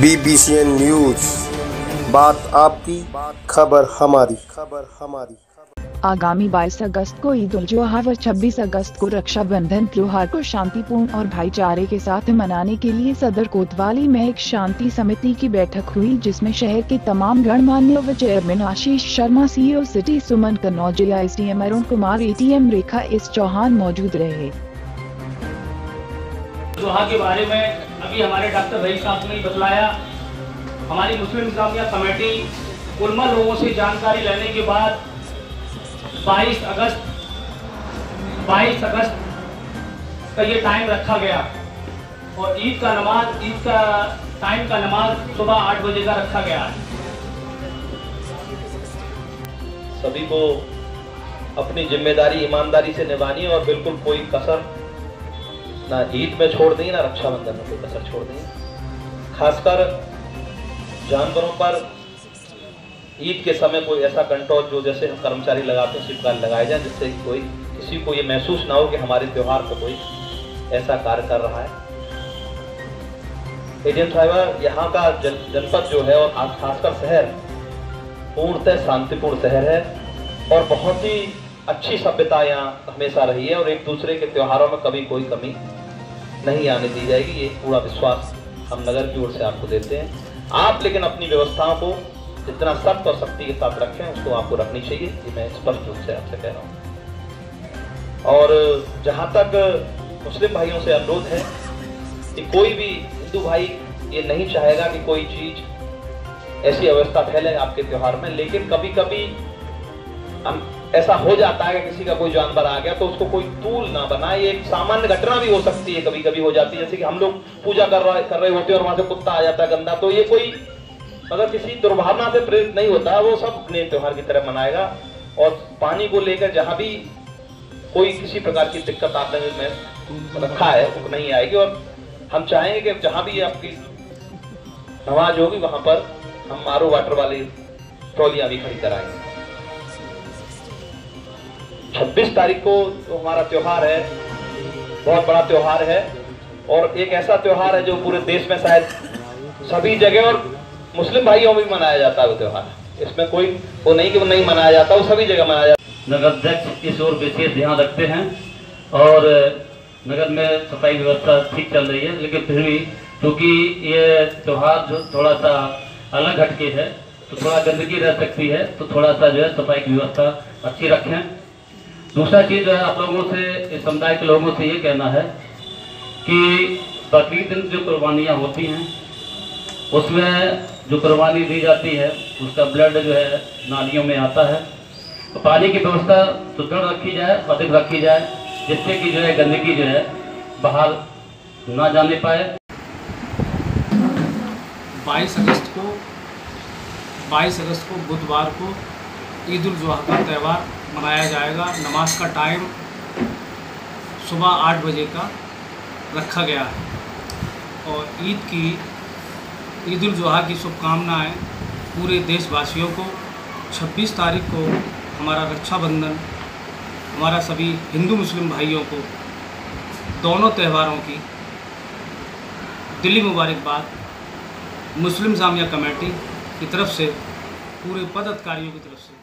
बीबीसीएन news, बात आपकी, खबर हमारी। खबर हमारी आगामी 22 अगस्त को ईद उल जुहा व 26 अगस्त को रक्षाबंधन त्योहार को शांतिपूर्ण और भाईचारे के साथ मनाने के लिए सदर कोतवाली में एक शांति समिति की बैठक हुई, जिसमें शहर के तमाम गणमान्य व chairman Ashish Sharma, CEO city Suman Kannaujia S D M Arun Kumar, ATM Rekha S Chauhan मौजूद रहे। जोहा के बारे में अभी हमारे डॉक्टर रईस साहब ने बतलाया। हमारी मुस्लिम इस्लामिया कमेटी उलमा लोगों से जानकारी लेने के बाद 22 अगस्त 22 अगस्त का ये टाइम रखा गया। और ईद का नमाज़, ईद का टाइम का नमाज़ सुबह आठ बजे का रखा गया। सभी को अपनी ज़िम्मेदारी, ईमानदारी से निभानी है और बिल्कुल कोई कसर ना ईद में छोड़ दी ना रक्षाबंधन में कोई कसर छोड़ दी। खासकर जानवरों पर ईद के समय कोई ऐसा कंट्रोल जो जैसे हम कर्मचारी लगाते हैं शिवकार लगाए जाए जिससे कोई किसी को ये महसूस ना हो कि हमारे त्यौहार पर कोई ऐसा कार्य कर रहा है। एडीएम साहिबा यहाँ का जन, जनपद जो है और खास- खासकर शहर पूर्णतः शांतिपूर्ण शहर है और बहुत ही अच्छी सभ्यता यहाँ हमेशा रही है और एक दूसरे के त्योहारों में कभी कोई कमी नहीं आने दी जाएगी, ये पूरा विश्वास हम नगर की ओर से आपको देते हैं। आप लेकिन अपनी व्यवस्थाओं को जितना सख्त और सख्ती के साथ रखें, उसको आपको रखनी चाहिए, ये मैं स्पष्ट रूप से आपसे कह रहा हूँ। और जहाँ तक मुस्लिम भाइयों से अनुरोध है कि कोई भी हिंदू भाई ये नहीं चाहेगा कि कोई चीज़ ऐसी अवस्था फैले आपके त्यौहार में, लेकिन कभी कभी ऐसा हो जाता है कि किसी का कोई जानवर आ गया तो उसको कोई तूल ना बनाए, एक सामान्य घटना भी हो सकती है कभी कभी हो जाती है, जैसे कि हम लोग पूजा कर रहे कर रहे होते हैं और वहाँ से कुत्ता आ जाता है गंदा तो ये कोई, अगर किसी दुर्भावना से प्रेरित नहीं होता, वो सब अपने त्योहार की तरह मनाएगा और पानी को लेकर जहाँ भी कोई किसी प्रकार की दिक्कत आपने में रखा है, वो नहीं आएगी और हम चाहेंगे कि जहाँ भी आपकी नमाज़ होगी, वहाँ पर हम आरो वाटर वाली ट्रॉलियाँ भी खड़ी कराएँगे 26 तारीख को जो हमारा त्यौहार है, बहुत बड़ा त्यौहार है, और एक ऐसा त्यौहार है जो पूरे देश में शायद सभी जगह और मुस्लिम भाइयों में भी मनाया जाता है वो त्यौहार। इसमें कोई वो नहीं कि वो नहीं मनाया जाता, वो सभी जगह मनाया जाता नगर अध्यक्ष इस ओर विशेष ध्यान रखते हैं, और नगर में सफ़ाई व्यवस्था ठीक चल रही है, लेकिन फिर भी क्योंकि ये त्यौहार जो थोड़ा सा अलग हटके है तो थोड़ा गंदगी रह सकती है तो थोड़ा सा जो है सफ़ाई की व्यवस्था अच्छी रखें। दूसरा चीज़ जो है, आप लोगों से समुदाय के लोगों से ये कहना है कि बकरीद दिन जो कुर्बानियाँ होती हैं, उसमें जो कुर्बानी दी जाती है, उसका ब्लड जो है, नालियों में आता है। तो पानी की व्यवस्था सुदृढ़ रखी जाए अधिक रखी जाए, जिससे कि जो है, गंदगी जो है, बाहर ना जाने पाए। 22 अगस्त को 22 अगस्त को बुधवार को ईद उल जुहा का त्यौहार मनाया जाएगा। नमाज़ का टाइम सुबह आठ बजे का रखा गया है। और ईद की ईद उल जुहा की शुभकामनाएँ पूरे देशवासियों को। 26 तारीख को हमारा रक्षाबंधन, हमारा सभी हिंदू मुस्लिम भाइयों को, दोनों त्योहारों की दिल्ली मुबारकबाद, मुस्लिम जामिया कमेटी की तरफ़ से, पूरे पदाधिकारियों की तरफ़ से